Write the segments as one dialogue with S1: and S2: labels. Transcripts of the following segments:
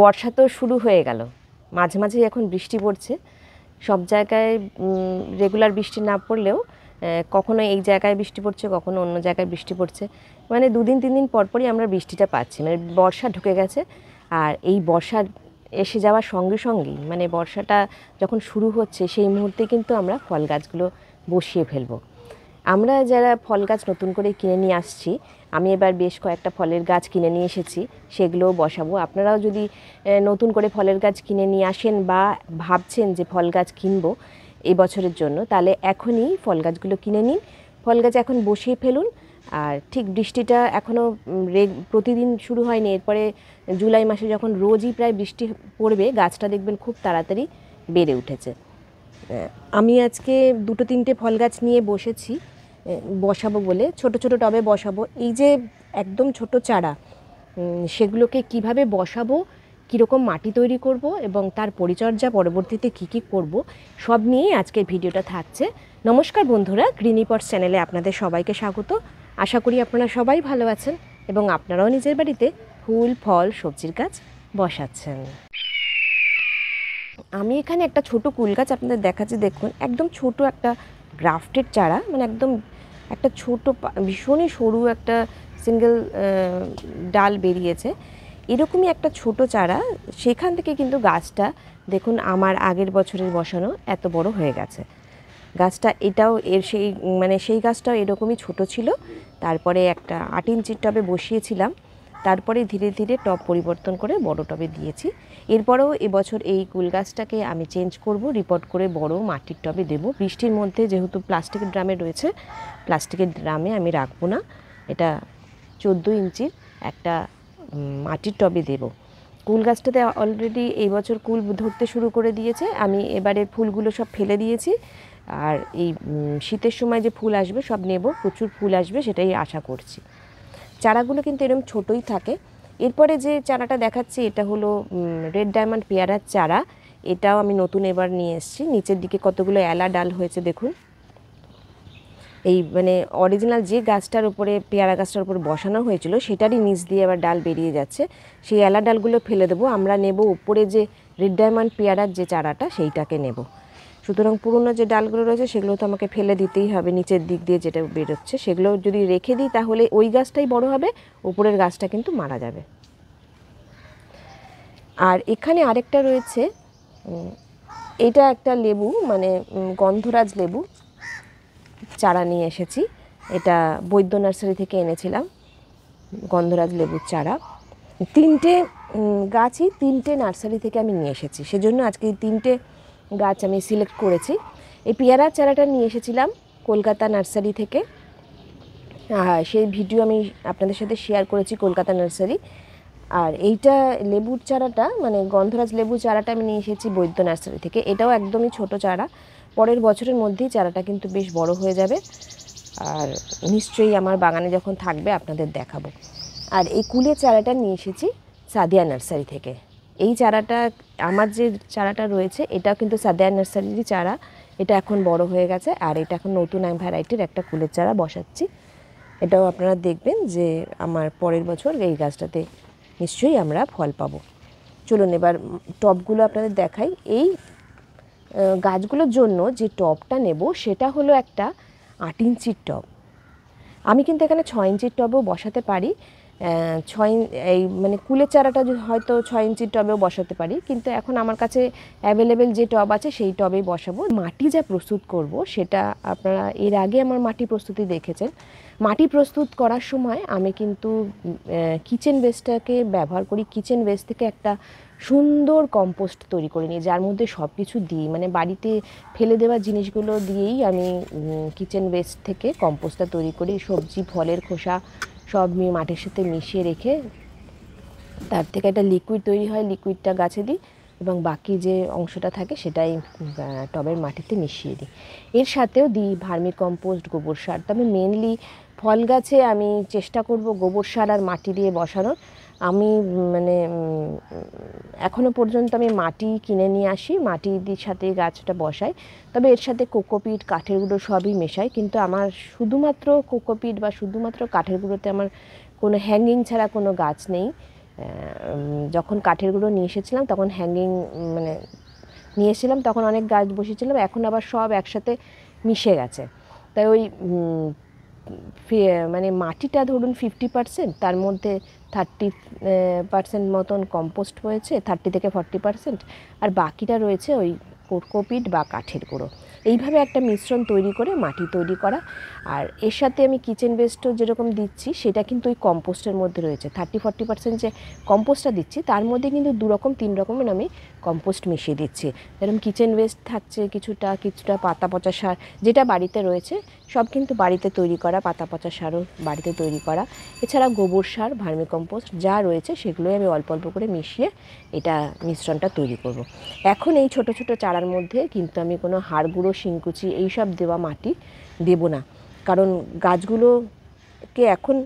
S1: বর্ষা তো শুরু হয়ে গেল। মাঝে মাঝে এখন বৃষ্টি পড়ছে। সব জায়গায় রেগুলার বৃষ্টি না পড়লেও কখনো এই জায়গায় বৃষ্টি পড়ছে, কখনো অন্য জায়গায় বৃষ্টি পড়ছে। মানে দুদিন, তিন দিন পর পরই আমরা বৃষ্টিটা পাচ্ছি। মানে বর্ষা ঢুকে গেছে আর এই বর্ষার এসে যাওয়ার সঙ্গে সঙ্গেই মানে বর্ষাটা যখন শুরু হচ্ছে, সেই মুহূর্তে কিন্তু আমরা ফল গাছগুলো বসিয়ে ফেলব। আমরা যারা ফল গাছ নতুন করে কিনে নিয়ে আসছি আমি এবার বেশ কয়েকটা ফলের গাছ কিনে নিয়ে এসেছি, সেগুলোও বসাবো। আপনারাও যদি নতুন করে ফলের গাছ কিনে নিয়ে আসেন বা ভাবছেন যে ফল গাছ কিনবো এই বছরের জন্য, তাহলে এখনই ফল গাছগুলো কিনে নিন। ফল গাছ এখন বসিয়ে ফেলুন, আর ঠিক বৃষ্টিটা এখনও প্রতিদিন শুরু হয়নি, এরপরে জুলাই মাসে যখন রোজই প্রায় বৃষ্টি পড়বে, গাছটা দেখবেন খুব তাড়াতাড়ি বেড়ে উঠেছে। আমি আজকে দুটো তিনটে ফল গাছ নিয়ে বসেছি বসাবো বলে, ছোট ছোট টবে বসাবো। এই যে একদম ছোট চারা সেগুলোকে কীভাবে বসাবো, কীরকম মাটি তৈরি করব এবং তার পরিচর্যা পরবর্তীতে কি কি করব, সব নিয়েই আজকের ভিডিওটা থাকছে। নমস্কার বন্ধুরা গ্রিনিপট চ্যানেলে আপনাদের সবাইকে স্বাগত। আশা করি আপনারা সবাই ভালো আছেন এবং আপনারাও নিজের বাড়িতে ফুল, ফল, সবজির গাছ বসাচ্ছেন। আমি এখানে একটা ছোট কুল গাছ আপনাদের দেখাচ্ছি। দেখুন, একদম ছোট একটা গ্রাফটেড চারা মানে একদম একটা ছোট ভীষণই সরু একটা সিঙ্গেল ডাল বেরিয়েছে। এরকমই একটা ছোট চারা, সেখান থেকে কিন্তু গাছটা, দেখুন আমার আগের বছরের বসানো এত বড় হয়ে গেছে। গাছটা এটাও, এর সেই মানে সেই গাছটাও এরকমই ছোট ছিল। তারপরে একটা আট ইঞ্চির টবে বসিয়েছিলাম। তারপরে ধীরে ধীরে টব পরিবর্তন করে বড় টবে দিয়েছি। এরপরেও এবছর এই কুল গাছটাকে আমি চেঞ্জ করব রিপোর্ট করে বড় মাটির টবে দেব। বৃষ্টির মধ্যে যেহেতু প্লাস্টিকের ড্রামে রয়েছে প্লাস্টিকের ড্রামে আমি রাখব না। এটা চোদ্দ ইঞ্চির একটা মাটির টবে দেব। কুল গাছটাতে অলরেডি এই বছর কুল ধরতে শুরু করে দিয়েছে। আমি এবারে ফুলগুলো সব ফেলে দিয়েছি। আর এই শীতের সময় যে ফুল আসবে সব নেব, প্রচুর ফুল আসবে সেটাই আশা করছি। চারাগুলো কিন্তু এরকম ছোটই থাকে। এরপরে যে চারাটা দেখাচ্ছি, এটা হলো রেড ডায়মন্ড পেয়ারার চারা। এটাও আমি নতুন এবার নিয়ে এসেছি। নিচের দিকে কতগুলো এলা ডাল হয়েছে, দেখুন। এই মানে অরিজিনাল যে গাছটার উপরে, পেয়ারা গাছটার উপরে বসানো হয়েছিল, সেটারই নিচ দিয়ে আবার ডাল বেরিয়ে যাচ্ছে। সেই এলা ডালগুলো ফেলে দেবো। আমরা নেব উপরে যে রেড ডায়মন্ড পেয়ারার যে চারাটা, সেইটাকে নেব। সুতরাং পুরনো যে ডালগুলো রয়েছে সেগুলো তো আমাকে ফেলে দিতেই হবে, নিচের দিক দিয়ে যেটা বেরোচ্ছে। সেগুলো যদি রেখে দিই তাহলে ওই গাছটাই বড় হবে, উপরের গাছটা কিন্তু মারা যাবে। আর এখানে আরেকটা রয়েছে এটা একটা লেবু মানে গন্ধরাজ লেবু। চারা নিয়ে এসেছি, এটা বৈদ্য নার্সারি থেকে এনেছিলাম, গন্ধরাজ লেবুর চারা। তিনটে গাছই তিনটে নার্সারি থেকে আমি নিয়ে এসেছি। সেজন্য আজকে তিনটে গাছ আমি সিলেক্ট করেছি। এই পেয়ারার চারাটা নিয়ে এসেছিলাম কলকাতা নার্সারি থেকে। সেই ভিডিও আমি আপনাদের সাথে শেয়ার করেছি কলকাতা নার্সারি। আর এইটা লেবুর চারাটা মানে গন্ধরাজ লেবু চারাটা আমি নিয়ে এসেছি বৈদ্য নার্সারি থেকে। এটাও একদমই ছোট চারা। পরের বছরের মধ্যেই চারাটা কিন্তু বেশ বড় হয়ে যাবে। আর নিশ্চয়ই আমার বাগানে যখন থাকবে আপনাদের দেখাবো। আর এই কুলের চারাটা নিয়ে এসেছি সাদিয়া নার্সারি থেকে। এই চারাটা আমার যে চারাটা রয়েছে এটাও কিন্তু সাদিয়া নার্সারিরই চারা। এটা এখন বড় হয়ে গেছে আর এটা এখন নতুন আমি ভ্যারাইটির একটা কুলের চারা বসাচ্ছি। এটাও আপনারা দেখবেন যে আমার পরের বছর এই গাছটাতে নিশ্চয়ই আমরা ফল পাবো। চলুন এবার উম, টবগুলো আপনাদের দেখাই। এই গাছগুলোর জন্য যে টবটা নেব সেটা হলো একটা আট ইঞ্চির টব আমি কিন্তু এখানে ছয় ইঞ্চির টবেও বসাতে পারি। ছয় এই মানে কুলের চারাটা হয়তো ছয় ইঞ্চির টবেও বসাতে পারি, কিন্তু এখন আমার কাছে অ্যাভেলেবেল যে টব আছে সেই টবেই বসাবো। মাটি যা প্রস্তুত করব সেটা আপনারা এর আগে আমার মাটি প্রস্তুতি দেখেছেন। মাটি প্রস্তুত করার সময় আমি কিন্তু কিচেন ওয়েস্টটাকে ব্যবহার করি। কিচেন ওয়েস্ট থেকে একটা সুন্দর কম্পোস্ট তৈরি করে নিই, যার মধ্যে সব কিছু দিই। মানে বাড়িতে ফেলে দেওয়া জিনিসগুলো দিয়েই আমি কিচেন ওয়েস্ট থেকে কম্পোস্টটা তৈরি করি। সবজি, ফলের খোসা সব মাটির সাথে মিশিয়ে রেখে তার থেকে একটা লিকুইড তৈরি হয় লিকুইডটা গাছে দিই এবং বাকি যে অংশটা থাকে সেটাই টবের মাটিতে মিশিয়ে দিই। এর সাথেও দিই ভার্মি কম্পোস্ট গোবর সার। তবে মেনলি ফল গাছে আমি চেষ্টা করব গোবর সার আর মাটি দিয়ে বসানোর। আমি মানে এখনও পর্যন্ত আমি মাটি কিনে নিয়ে আসি। মাটির সাথে গাছটা বসাই। তবে এর সাথে কোকোপিট, কাঠের গুঁড়ো সবই মেশাই। কিন্তু আমার শুধুমাত্র কোকোপিট বা শুধুমাত্র কাঠের গুঁড়োতে আমার কোনো হ্যাঙ্গিং ছাড়া কোনো গাছ নেই। যখন কাঠের গুঁড়ো নিয়ে এসেছিলাম, তখন হ্যাঙ্গিং মানে নিয়ে এসেছিলাম, তখন অনেক গাছ বসেছিলাম। এখন আবার সব একসাথে মিশে গেছে। তাই ওই মানে মাটিটা ধরুন ফিফটি পার্সেন্ট তার মধ্যে থার্টি পার্সেন্ট মতন কম্পোস্ট হয়েছে, থার্টি থেকে ফর্টি পার্সেন্ট। আর বাকিটা রয়েছে ওই কোকোপিট বা কাঠের গুঁড়ো। এইভাবে একটা মিশ্রণ তৈরি করে মাটি তৈরি করা। আর এর সাথে আমি কিচেন ওয়েস্টও যেরকম দিচ্ছি, সেটা কিন্তু ওই কম্পোস্টের মধ্যে রয়েছে। থার্টি, ফর্টি পার্সেন্ট যে কম্পোস্টটা দিচ্ছি, তার মধ্যে কিন্তু দু রকম, তিন রকমের আমি কম্পোস্ট মিশিয়ে দিচ্ছি। যেরকম কিচেন ওয়েস্ট থাকছে কিছুটা কিছুটা পাতা পচা সার, যেটা বাড়িতে রয়েছে সব কিন্তু বাড়িতে তৈরি করা, পাতা পচা সারও বাড়িতে তৈরি করা এছাড়া গোবর সার ভার্মিকম্পোস্ট যা রয়েছে সেগুলোই আমি অল্প অল্প করে মিশিয়ে এটা মিশ্রণটা তৈরি করব। এখন এই ছোট ছোট চারার মধ্যে কিন্তু আমি কোনো হাড় গুঁড়ো, শিংকুচি এইসব দেওয়া মাটি দেব না কারণ গাছগুলোকে এখন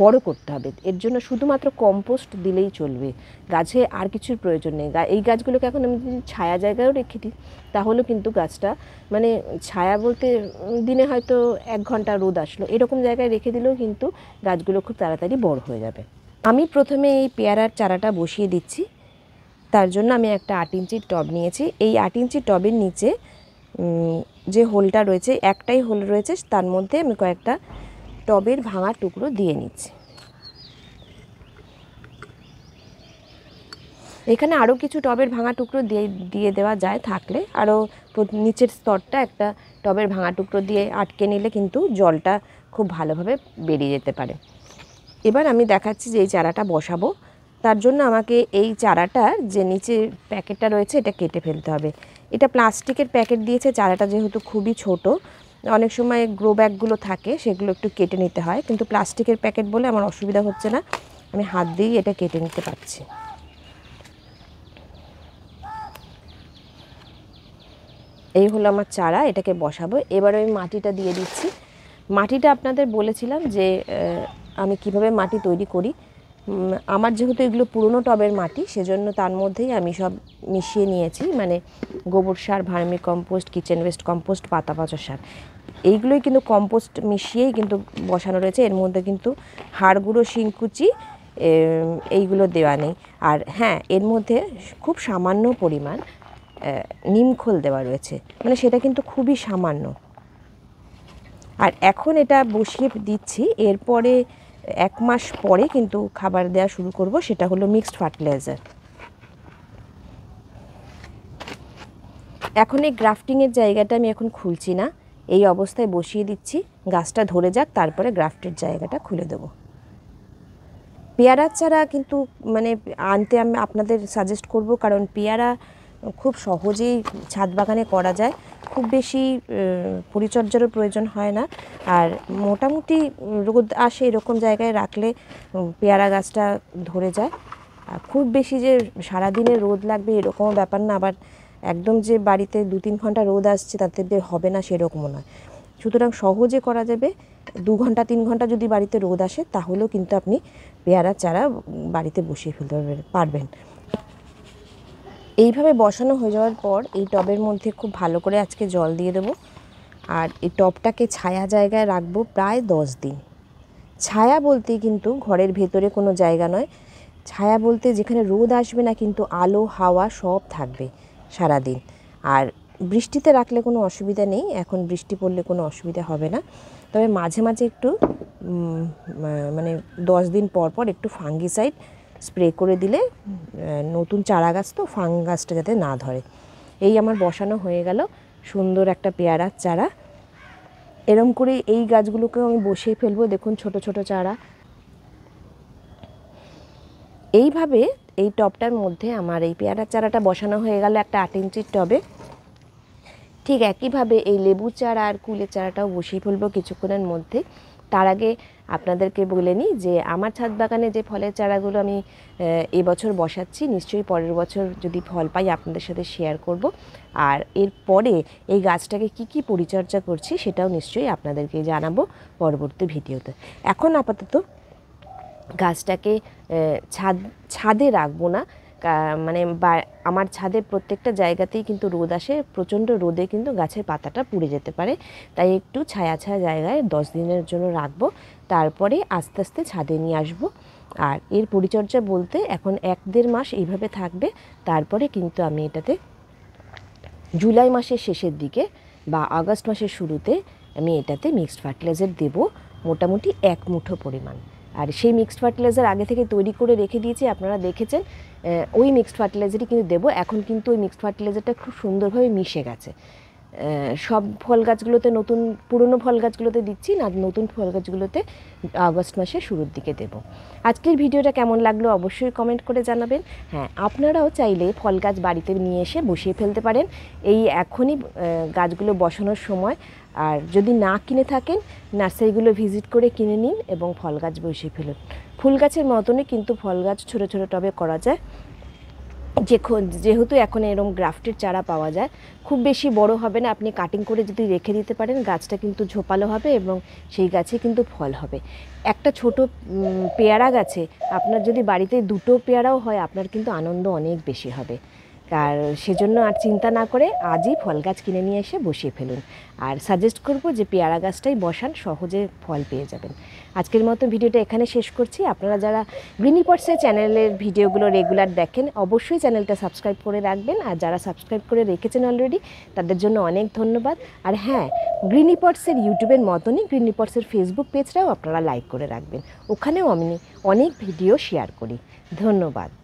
S1: বড় করতে হবে। এর জন্য শুধুমাত্র কম্পোস্ট দিলেই চলবে। গাছে আর কিছুর প্রয়োজন নেই। এই গাছগুলোকে এখন আমি যদি ছায়া জায়গায়ও রেখে দিই, তাহলেও কিন্তু গাছটা মানে ছায়া বলতে দিনে হয়তো এক ঘণ্টা রোদ আসলো। এরকম জায়গায় রেখে দিলেও কিন্তু গাছগুলো খুব তাড়াতাড়ি বড় হয়ে যাবে। আমি প্রথমে এই পেয়ারার চারাটা বসিয়ে দিচ্ছি। তার জন্য আমি একটা আট ইঞ্চির টব নিয়েছি। এই আট ইঞ্চির টবের নিচে যে হোলটা রয়েছে, একটাই হোল রয়েছে। তার মধ্যে আমি কয়েকটা টবের ভাঙা টুকরো দিয়ে নিচ্ছি। এখানে আরও কিছু টবের ভাঙা টুকরো দিয়ে দিয়ে দেওয়া যায় থাকলে। আরও নিচের স্তরটা একটা টবের ভাঙা টুকরো দিয়ে আটকে নিলে কিন্তু জলটা খুব ভালোভাবে বেরিয়ে যেতে পারে। এবার আমি দেখাচ্ছি যে এই চারাটা বসাবো। তার জন্য আমাকে এই চারাটার যে নিচে প্যাকেটটা রয়েছে, এটা কেটে ফেলতে হবে। এটা প্লাস্টিকের প্যাকেট দিয়েছে, চারাটা যেহেতু খুবই ছোট অনেক সময় গ্রো ব্যাগগুলো থাকে, সেগুলো একটু কেটে নিতে হয়। কিন্তু প্লাস্টিকের প্যাকেট বলে আমার অসুবিধা হচ্ছে না। আমি হাত দিয়েই এটা কেটে নিতে পারছি। এই হলো আমার চারা, এটাকে বসাবো। এবার আমি মাটিটা দিয়ে দিচ্ছি। মাটিটা আপনাদের বলেছিলাম যে আমি কীভাবে মাটি তৈরি করি। আমার যেহেতু এগুলো পুরনো টবের মাটি, সেজন্য তার মধ্যেই আমি সব মিশিয়ে নিয়েছি। মানে গোবর সার vermicompost kitchen waste compost পাতা পচা সার। এইগুলোই কিন্তু কম্পোস্ট মিশিয়েই কিন্তু বসানো রয়েছে। এর মধ্যে কিন্তু হাড় গুঁড়ো শিংকুচি এইগুলো দেওয়া নেই। আর হ্যাঁ এর মধ্যে খুব সামান্য পরিমাণ নিমখোল দেওয়া রয়েছে। মানে সেটা কিন্তু খুবই সামান্য। আর এখন এটা বসিয়ে দিচ্ছি। এরপরে এক মাস পরে কিন্তু খাবার দেওয়া শুরু করব। সেটা হলো মিক্সড ফার্টিলাইজার এখন এই গ্রাফটিংয়ের জায়গাটা আমি এখন খুলছি না। এই অবস্থায় বসিয়ে দিচ্ছি। গাছটা ধরে যাক, তারপরে গ্রাফটের জায়গাটা খুলে দেবো। পেয়ারার চারা কিন্তু মানে আনতে আমি আপনাদের সাজেস্ট করব, কারণ পেয়ারা খুব সহজেই ছাদ বাগানে করা যায়। খুব বেশি পরিচর্যারও প্রয়োজন হয় না। আর মোটামুটি রোদ আসে এরকম জায়গায় রাখলে পেয়ারা গাছটা ধরে যায়। আর খুব বেশি যে সারাদিনে রোদ লাগবে এরকমও ব্যাপার না, আবার একদম যে বাড়িতে দু তিন ঘণ্টা রোদ আসছে তাতে হবে না, সেরকমও নয়। সুতরাং সহজে করা যাবে, দু ঘণ্টা, তিন ঘণ্টা যদি বাড়িতে রোদ আসে, তাহলেও কিন্তু আপনি পেয়ারা চারা বাড়িতে বসিয়ে ফেলতে পারবেন- পারবেন। এইভাবে বসানো হয়ে যাওয়ার পর এই টবের মধ্যে খুব ভালো করে আজকে জল দিয়ে দেবো। আর এই টবটাকে ছায়া জায়গায় রাখব প্রায় দশ দিন। ছায়া বলতে কিন্তু ঘরের ভেতরে কোনো জায়গা নয়। ছায়া বলতে যেখানে রোদ আসবে না কিন্তু আলো, হাওয়া সব থাকবে। সারাদিন। আর বৃষ্টিতে রাখলে কোনো অসুবিধা নেই, এখন বৃষ্টি পড়লে কোনো অসুবিধা হবে না। তবে মাঝে মাঝে একটু মানে দশ দিন পর পর একটু ফাঙ্গিসাইড স্প্রে করে দিলে নতুন চারা গাছ তো ফাঙ্গাসটা যাতে না ধরে। এই আমার বসানো হয়ে গেল, সুন্দর একটা পেয়ারার চারা। এরম করে এই গাছগুলোকেও আমি বসিয়ে ফেলব, দেখুন ছোট ছোট চারা। এইভাবে এই টবটার মধ্যে আমার এই পেয়ারার চারাটা বসানো হয়ে গেল একটা আট ইঞ্চির টবে। ঠিক একইভাবে এই লেবু চারা আর কুলের চারাটাও বসিয়ে ফেলব কিছুক্ষণের মধ্যে। তার আগে আপনাদেরকে বলে নিই যে আমার ছাদ বাগানে যে ফলের চারাগুলো আমি এবছর বসাচ্ছি, নিশ্চয়ই পরের বছর যদি ফল পাই আপনাদের সাথে শেয়ার করব। আর এরপরে এই গাছটাকে কি কি পরিচর্যা করছি সেটাও নিশ্চয়ই আপনাদেরকে জানাব পরবর্তী ভিডিওতে। এখন আপাতত গাছটাকে ছাদ, ছাদে রাখব না। মানে আমার ছাদের প্রত্যেকটা জায়গাতেই কিন্তু রোদ আসে, প্রচণ্ড রোদে কিন্তু গাছের পাতাটা পুড়ে যেতে পারে। তাই একটু ছায়া ছায়া জায়গায় দশ দিনের জন্য রাখব, তারপরে আস্তে আস্তে ছাদে নিয়ে আসব। আর এর পরিচর্যা বলতে এখন এক দেড় মাস এইভাবে থাকবে, তারপরে কিন্তু আমি এটাতে জুলাই মাসের শেষের দিকে বা আগস্ট মাসের শুরুতে আমি এটাতে মিক্সড ফার্টিলাইজার দেব, মোটামুটি এক মুঠো পরিমাণ। আর সেই মিক্সড ফার্টিলাইজার আগে থেকে তৈরি করে রেখে দিয়েছি, আপনারা দেখেছেন ওই মিক্সড ফার্টিলাইজারই কিন্তু দেবো। এখন কিন্তু ওই মিক্সড ফার্টিলাইজারটা খুব সুন্দরভাবে মিশে গেছে। সব ফল গাছগুলোতে নতুন, পুরনো ফল গাছগুলোতে দিচ্ছি না, নতুন ফল গাছগুলোতে আগস্ট মাসের শুরুর দিকে দেব। আজকের ভিডিওটা কেমন লাগল অবশ্যই কমেন্ট করে জানাবেন। হ্যাঁ আপনারাও চাইলে ফল গাছ বাড়িতে নিয়ে এসে বসিয়ে ফেলতে পারেন। এই এখনই গাছগুলো বসানোর সময় আর যদি না কিনে থাকেন, নার্সারিগুলো ভিজিট করে কিনে নিন এবং ফল গাছ বসিয়ে ফেলুন। ফুল গাছের মতনই কিন্তু ফল গাছ ছোটো ছোটো টবে করা যায়। যে যেহেতু এখন এরকম গ্রাফটের চারা পাওয়া যায়, খুব বেশি বড় হবে না। আপনি কাটিং করে যদি রেখে দিতে পারেন, গাছটা কিন্তু ঝোপালো হবে এবং সেই গাছে কিন্তু ফল হবে। একটা ছোট পেয়ারা গাছে আপনার যদি বাড়িতে দুটো পেয়ারাও হয়, আপনার কিন্তু আনন্দ অনেক বেশি হবে। আর সেজন্য আর চিন্তা না করে আজই ফল গাছ কিনে নিয়ে এসে বসিয়ে ফেলুন। আর সাজেস্ট করব যে পেয়ারা গাছটাই বসান, সহজে ফল পেয়ে যাবেন। আজকের মতো ভিডিওটা এখানে শেষ করছি। আপনারা যারা গ্রিনি পটসের চ্যানেলের ভিডিওগুলো রেগুলার দেখেন, অবশ্যই চ্যানেলটা সাবস্ক্রাইব করে রাখবেন। আর যারা সাবস্ক্রাইব করে রেখেছেন অলরেডি তাদের জন্য অনেক ধন্যবাদ। আর হ্যাঁ গ্রিনি পটসের ইউটিউবের মতনই গ্রিনি পটসের ফেসবুক পেজটাও আপনারা লাইক করে রাখবেন। ওখানেও আমি অনেক ভিডিও শেয়ার করি। ধন্যবাদ।